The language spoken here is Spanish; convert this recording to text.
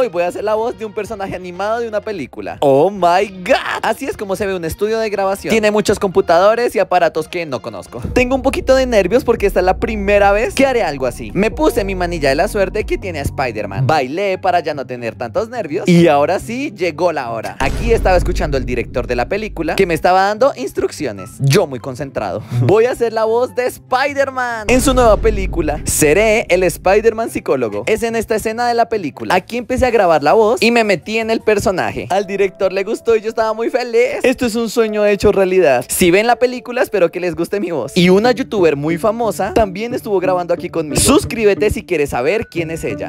Hoy voy a hacer la voz de un personaje animado de una película. ¡Oh my god! Así es como se ve un estudio de grabación. Tiene muchos computadores y aparatos que no conozco. Tengo un poquito de nervios porque esta es la primera vez que haré algo así. Me puse mi manilla de la suerte que tiene a Spider-Man. Bailé para ya no tener tantos nervios. Y ahora sí, llegó la hora. Aquí estaba escuchando el director de la película que me estaba dando instrucciones. Yo muy concentrado. Voy a hacer la voz de Spider-Man en su nueva película. Seré el Spider-Man psicólogo. Es en esta escena de la película. Aquí empecé a grabar la voz y me metí en el personaje. Al director le gustó y yo estaba muy feliz. Esto es un sueño hecho realidad. Si ven la película, espero que les guste mi voz. Y una youtuber muy famosa también estuvo grabando aquí conmigo. Suscríbete si quieres saber quién es ella.